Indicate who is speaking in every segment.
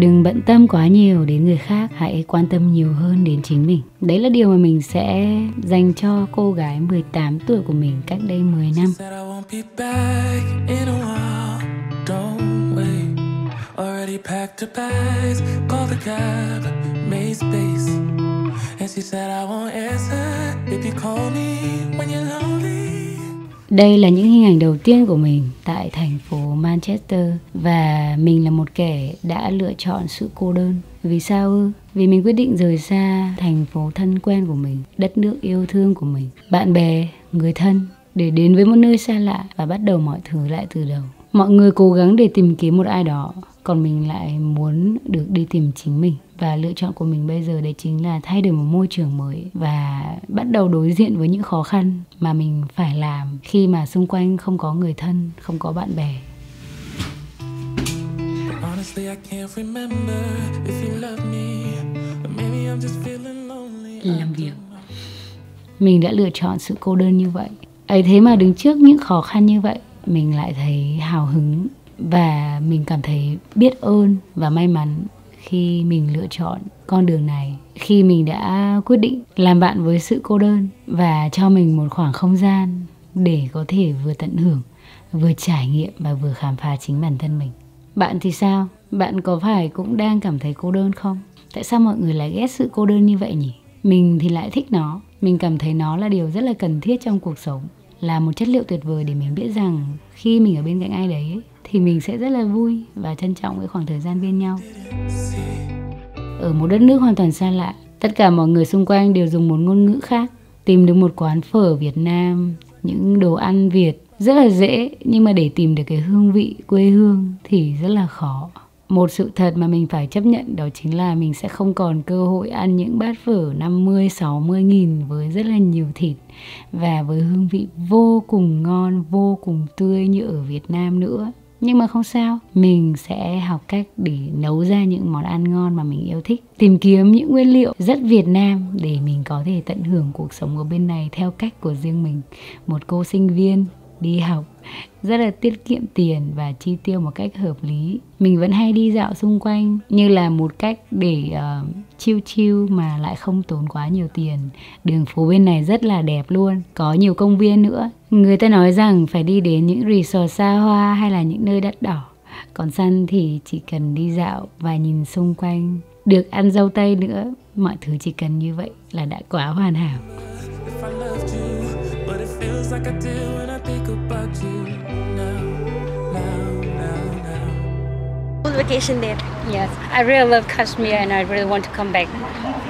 Speaker 1: đừng bận tâm quá nhiều đến người khác hãy quan tâm nhiều hơn đến chính mình đấy là điều mà mình sẽ dành cho cô gái 18 tuổi của mình cách đây 10 năm Already packed her bags, called the cab, made space. And she said, I won't answer if you call me when. Đây là những hình ảnh đầu tiên của mình tại thành phố Manchester và mình là một kẻ đã lựa chọn sự cô đơn. Vì sao ư? Vì mình quyết định rời xa thành phố thân quen của mình, đất nước yêu thương của mình, bạn bè, người thân để đến với một nơi xa lạ và bắt đầu mọi thứ lại từ đầu. Mọi người cố gắng để tìm kiếm một ai đó còn mình lại muốn được đi tìm chính mình. Và lựa chọn của mình bây giờ đấy chính là thay đổi một môi trường mới và bắt đầu đối diện với những khó khăn mà mình phải làm khi mà xung quanh không có người thân không có bạn bè. Làm việc. Mình đã lựa chọn sự cô đơn như vậy. Ấy thế mà đứng trước những khó khăn như vậy mình lại thấy hào hứng và mình cảm thấy biết ơn và may mắn khi mình lựa chọn con đường này, khi mình đã quyết định làm bạn với sự cô đơn và cho mình một khoảng không gian để có thể vừa tận hưởng, vừa trải nghiệm và vừa khám phá chính bản thân mình. Bạn thì sao? Bạn có phải cũng đang cảm thấy cô đơn không? Tại sao mọi người lại ghét sự cô đơn như vậy nhỉ? Mình thì lại thích nó. Mình cảm thấy nó là điều rất là cần thiết trong cuộc sống là một chất liệu tuyệt vời để mình biết rằng khi mình ở bên cạnh ai đấy thì mình sẽ rất là vui và trân trọng cái khoảng thời gian bên nhau. Ở một đất nước hoàn toàn xa lạ, tất cả mọi người xung quanh đều dùng một ngôn ngữ khác, tìm được một quán phở việt nam, những đồ ăn việt rất là dễ nhưng mà để tìm được cái hương vị quê hương thì rất là khó một sự thật mà mình phải chấp nhận đó chính là mình sẽ không còn cơ hội ăn những bát phở 50, 60 nghìn với rất là nhiều thịt và với hương vị vô cùng ngon, vô cùng tươi như ở Việt Nam nữa. Nhưng mà không sao mình sẽ học cách để nấu ra những món ăn ngon mà mình yêu thích tìm kiếm những nguyên liệu rất việt nam để mình có thể tận hưởng cuộc sống ở bên này theo cách của riêng mình. Một cô sinh viên đi học. Rất là tiết kiệm tiền và chi tiêu một cách hợp lý. Mình vẫn hay đi dạo xung quanh như là một cách để ờ, uh, chiêu chiêu mà lại không tốn quá nhiều tiền. Đường phố bên này rất là đẹp luôn có nhiều công viên nữa. Người ta nói rằng phải đi đến những resort xa hoa hay là những nơi đắt đỏ. Còn săn thì chỉ cần đi dạo và nhìn xung quanh. Được ăn dâu tây nữa mọi thứ chỉ cần như vậy là đã quá hoàn hảo. Vacation there. Yes, I really love Kashmir and I really want to come back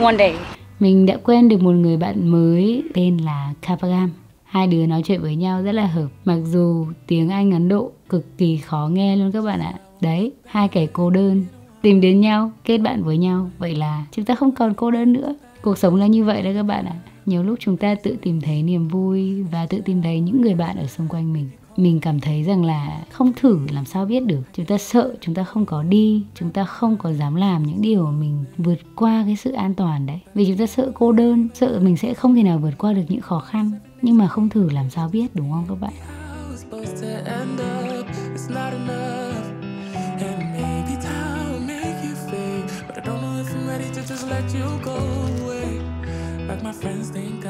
Speaker 1: one day. Mình đã quen được một người bạn mới tên là Kapagam. Hai đứa nói chuyện với nhau rất là hợp, mặc dù tiếng Anh Ấn Độ cực kỳ khó nghe luôn các bạn ạ. Đấy, hai kẻ cô đơn tìm đến nhau, kết bạn với nhau. Vậy là chúng ta không còn cô đơn nữa. Cuộc sống là như vậy đấy các bạn ạ nhiều lúc chúng ta tự tìm thấy niềm vui và tự tìm thấy những người bạn ở xung quanh mình mình cảm thấy rằng là không thử làm sao biết được. Chúng ta sợ chúng ta không có đi, chúng ta không có dám làm những điều mà mình vượt qua cái sự an toàn đấy. Vì chúng ta sợ cô đơn, sợ mình sẽ không thể nào vượt qua được những khó khăn. Nhưng mà không thử làm sao biết, đúng không các bạn?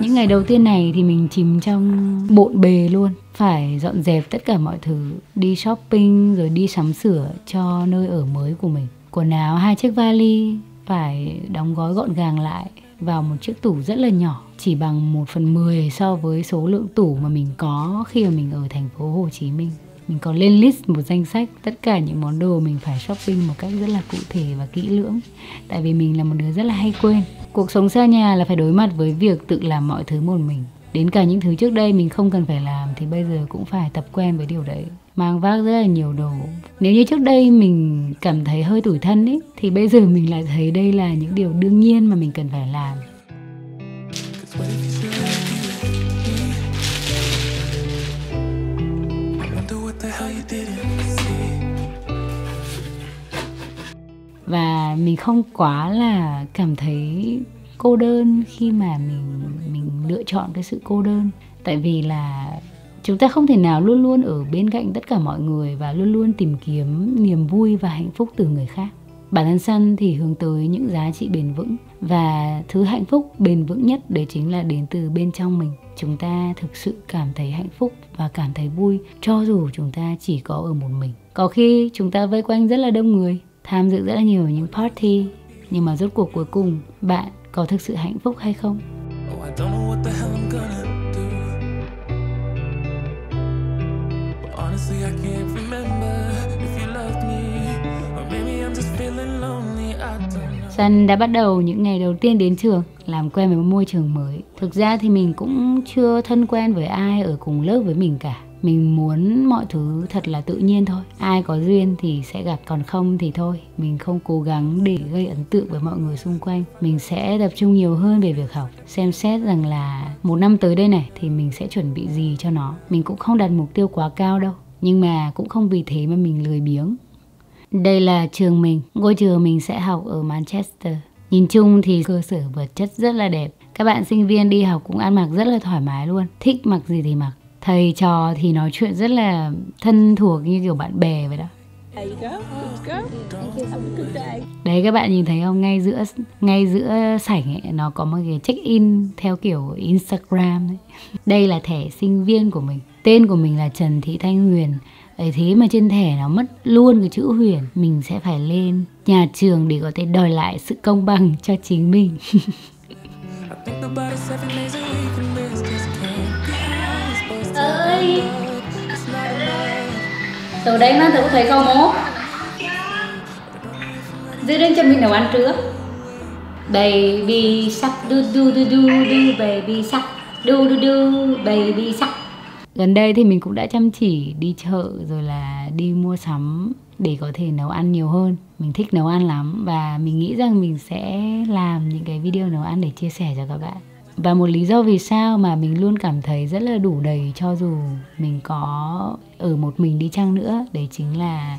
Speaker 1: Những ngày đầu tiên này thì mình chìm trong bộn bề luôn phải dọn dẹp tất cả mọi thứ, đi shopping, rồi đi sắm sửa cho nơi ở mới của mình. Quần áo, hai chiếc vali phải đóng gói gọn gàng lại vào một chiếc tủ rất là nhỏ, chỉ bằng một phần mười so với số lượng tủ mà mình có khi mà mình ở thành phố Hồ Chí Minh. Mình có lên list một danh sách tất cả những món đồ mình phải shopping một cách rất là cụ thể và kỹ lưỡng, tại vì mình là một đứa rất là hay quên. Cuộc sống xa nhà là phải đối mặt với việc tự làm mọi thứ một mình đến cả những thứ trước đây mình không cần phải làm thì bây giờ cũng phải tập quen với điều đấy. Mang vác rất là nhiều đồ. Nếu như trước đây mình cảm thấy hơi tủi thân ấy thì bây giờ mình lại thấy đây là những điều đương nhiên mà mình cần phải làm. Và mình không quá là cảm thấy cô đơn khi mà mình mình lựa chọn cái sự cô đơn. Tại vì là chúng ta không thể nào luôn luôn ở bên cạnh tất cả mọi người và luôn luôn tìm kiếm niềm vui và hạnh phúc từ người khác. Bản thân Sun thì hướng tới những giá trị bền vững và thứ hạnh phúc bền vững nhất đấy chính là đến từ bên trong mình. Chúng ta thực sự cảm thấy hạnh phúc và cảm thấy vui cho dù chúng ta chỉ có ở một mình. Có khi chúng ta vây quanh rất là đông người, tham dự rất là nhiều những party, nhưng mà rốt cuộc cuối cùng bạn có thực sự hạnh phúc hay không? Sun đã bắt đầu những ngày đầu tiên đến trường làm quen với một môi trường mới. Thực ra thì mình cũng chưa thân quen với ai ở cùng lớp với mình cả mình muốn mọi thứ thật là tự nhiên thôi. Ai có duyên thì sẽ gặp, còn không thì thôi. Mình không cố gắng để gây ấn tượng với mọi người xung quanh. Mình sẽ tập trung nhiều hơn về việc học. Xem xét rằng là một năm tới đây này thì mình sẽ chuẩn bị gì cho nó. Mình cũng không đặt mục tiêu quá cao đâu, nhưng mà cũng không vì thế mà mình lười biếng. Đây là trường mình. Ngôi trường mình sẽ học ở manchester. Nhìn chung thì cơ sở vật chất rất là đẹp. Các bạn sinh viên đi học cũng ăn mặc rất là thoải mái luôn. Thích mặc gì thì mặc thầy trò thì nói chuyện rất là thân thuộc như kiểu bạn bè vậy đó. Đấy các bạn nhìn thấy không? Ngay giữa ngay giữa sảnh ấy, nó có một cái check in theo kiểu instagram đấy. Đây là thẻ sinh viên của mình. Tên của mình là trần thị thanh huyền. Ấy thế mà trên thẻ nó mất luôn cái chữ huyền. Mình sẽ phải lên nhà trường để có thể đòi lại sự công bằng cho chính mình ơi từ đấy mà có thấy câu mố. Dưới đến cho mình nấu ăn trước. Baby shark, du du du du du, baby shark, du du du, baby shark. Gần đây thì mình cũng đã chăm chỉ đi chợ rồi là đi mua sắm để có thể nấu ăn nhiều hơn. Mình thích nấu ăn lắm và mình nghĩ rằng mình sẽ làm những cái video nấu ăn để chia sẻ cho các bạn và một lý do vì sao mà mình luôn cảm thấy rất là đủ đầy cho dù mình có ở một mình đi chăng nữa, đấy chính là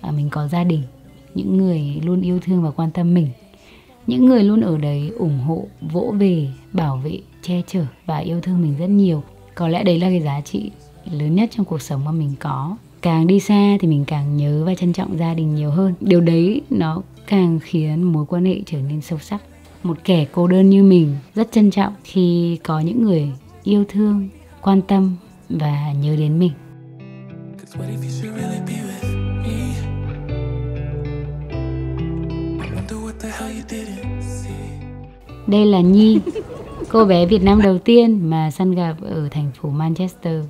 Speaker 1: à, mình có gia đình, những người luôn yêu thương và quan tâm mình. Những người luôn ở đấy ủng hộ, vỗ về, bảo vệ, che chở và yêu thương mình rất nhiều. Có lẽ đấy là cái giá trị lớn nhất trong cuộc sống mà mình có. Càng đi xa thì mình càng nhớ và trân trọng gia đình nhiều hơn. Điều đấy nó càng khiến mối quan hệ trở nên sâu sắc một kẻ cô đơn như mình rất trân trọng khi có những người yêu thương quan tâm và nhớ đến mình. Đây là nhi cô bé việt nam đầu tiên mà săn gặp ở thành phố manchester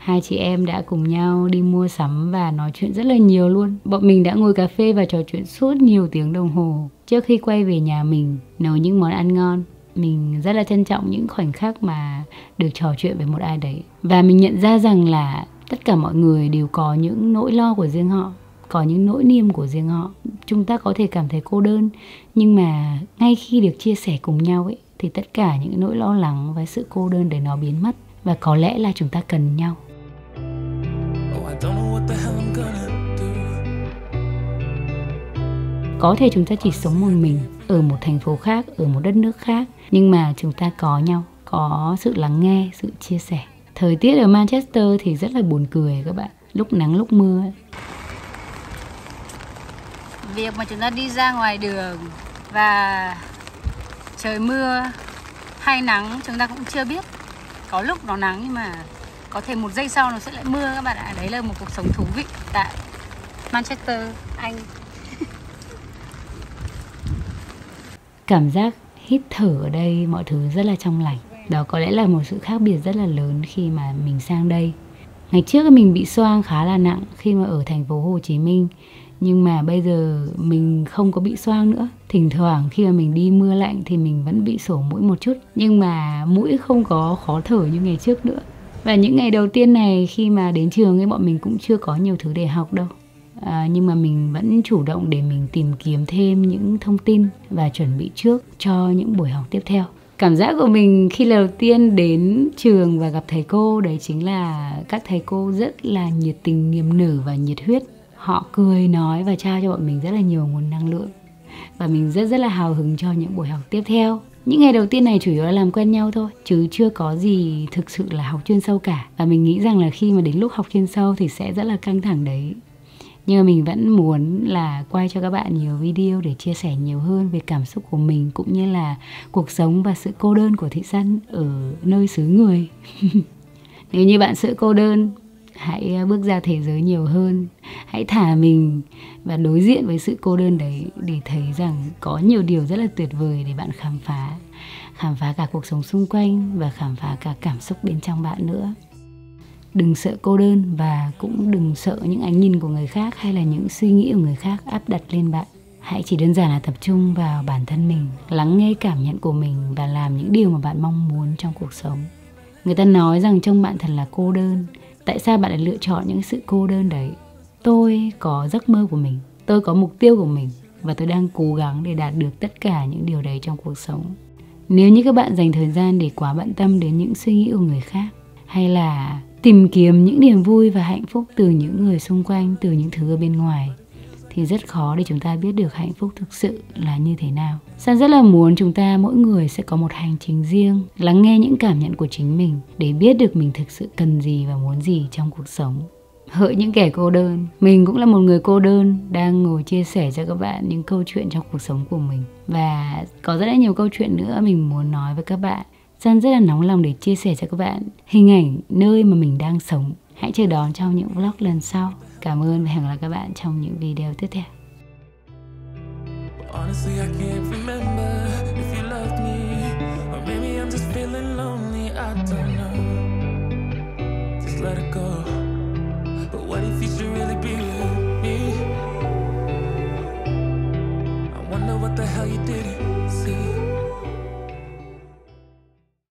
Speaker 1: hai chị em đã cùng nhau đi mua sắm và nói chuyện rất là nhiều luôn. Bọn mình đã ngồi cà phê và trò chuyện suốt nhiều tiếng đồng hồ. Trước khi quay về nhà mình, nấu những món ăn ngon, mình rất là trân trọng những khoảnh khắc mà được trò chuyện với một ai đấy. Và mình nhận ra rằng là tất cả mọi người đều có những nỗi lo của riêng họ, có những nỗi niềm của riêng họ. Chúng ta có thể cảm thấy cô đơn, nhưng mà ngay khi được chia sẻ cùng nhau ấy, thì tất cả những nỗi lo lắng và sự cô đơn để nó biến mất. Và có lẽ là chúng ta cần nhau. Có thể chúng ta chỉ sống một mình, ở một thành phố khác, ở một đất nước khác, nhưng mà chúng ta có nhau, có sự lắng nghe, sự chia sẻ. Thời tiết ở manchester thì rất là buồn cười các bạn, lúc nắng, lúc mưa việc mà chúng ta đi ra ngoài đường và trời mưa hay nắng, chúng ta cũng chưa biết. Có lúc nó nắng nhưng mà có thể một giây sau nó sẽ lại mưa các bạn ạ. Đấy là một cuộc sống thú vị tại Manchester, Anh. Cảm giác hít thở ở đây, mọi thứ rất là trong lành. Đó có lẽ là một sự khác biệt rất là lớn khi mà mình sang đây. Ngày trước mình bị xoang khá là nặng khi mà ở thành phố Hồ Chí Minh, nhưng mà bây giờ mình không có bị xoang nữa. Thỉnh thoảng khi mà mình đi mưa lạnh thì mình vẫn bị sổ mũi một chút, nhưng mà mũi không có khó thở như ngày trước nữa. Và những ngày đầu tiên này khi mà đến trường ấy, bọn mình cũng chưa có nhiều thứ để học đâu à, nhưng mà mình vẫn chủ động để mình tìm kiếm thêm những thông tin và chuẩn bị trước cho những buổi học tiếp theo. Cảm giác của mình khi lần đầu tiên đến trường và gặp thầy cô đấy chính là các thầy cô rất là nhiệt tình niềm nở và nhiệt huyết. Họ cười nói và trao cho bọn mình rất là nhiều nguồn năng lượng. Và mình rất rất là hào hứng cho những buổi học tiếp theo. Những ngày đầu tiên này chủ yếu là làm quen nhau thôi chứ chưa có gì thực sự là học chuyên sâu cả. Và mình nghĩ rằng là khi mà đến lúc học chuyên sâu thì sẽ rất là căng thẳng đấy nhưng mà mình vẫn muốn là quay cho các bạn nhiều video để chia sẻ nhiều hơn về cảm xúc của mình, cũng như là cuộc sống và sự cô đơn của thị dân ở nơi xứ người. Nếu như bạn sự cô đơn, hãy à, bước ra thế giới nhiều hơn. Hãy thả mình và đối diện với sự cô đơn đấy để thấy rằng có nhiều điều rất là tuyệt vời để bạn khám phá. Khám phá cả cuộc sống xung quanh và khám phá cả cảm xúc bên trong bạn nữa đừng sợ cô đơn và cũng đừng sợ những ánh nhìn của người khác hay là những suy nghĩ của người khác áp đặt lên bạn. Hãy chỉ đơn giản là tập trung vào bản thân mình, lắng nghe cảm nhận của mình và làm những điều mà bạn mong muốn trong cuộc sống. Người ta nói rằng trông bạn thật là cô đơn. Tại sao bạn lại lựa chọn những sự cô đơn đấy? Tôi có giấc mơ của mình, tôi có mục tiêu của mình và tôi đang cố gắng để đạt được tất cả những điều đấy trong cuộc sống. Nếu như các bạn dành thời gian để quá bận tâm đến những suy nghĩ của người khác, hay là tìm kiếm những niềm vui và hạnh phúc từ những người xung quanh từ những thứ ở bên ngoài thì rất khó để chúng ta biết được hạnh phúc thực sự là như thế nào. San rất là muốn chúng ta mỗi người sẽ có một hành trình riêng, lắng nghe những cảm nhận của chính mình để biết được mình thực sự cần gì và muốn gì trong cuộc sống. Hỡi những kẻ cô đơn, mình cũng là một người cô đơn đang ngồi chia sẻ cho các bạn những câu chuyện trong cuộc sống của mình. Và có rất là nhiều câu chuyện nữa mình muốn nói với các bạn. San rất là nóng lòng để chia sẻ cho các bạn hình ảnh nơi mà mình đang sống. Hãy chờ đón trong những vlog lần sau. Cảm ơn và hẹn gặp lại các bạn trong những video tiếp theo. Honestly, I can't remember if you loved me Or maybe I'm just feeling lonely, I don't know Just let it go
Speaker 2: But what if you should really be with me? I wonder what the hell you did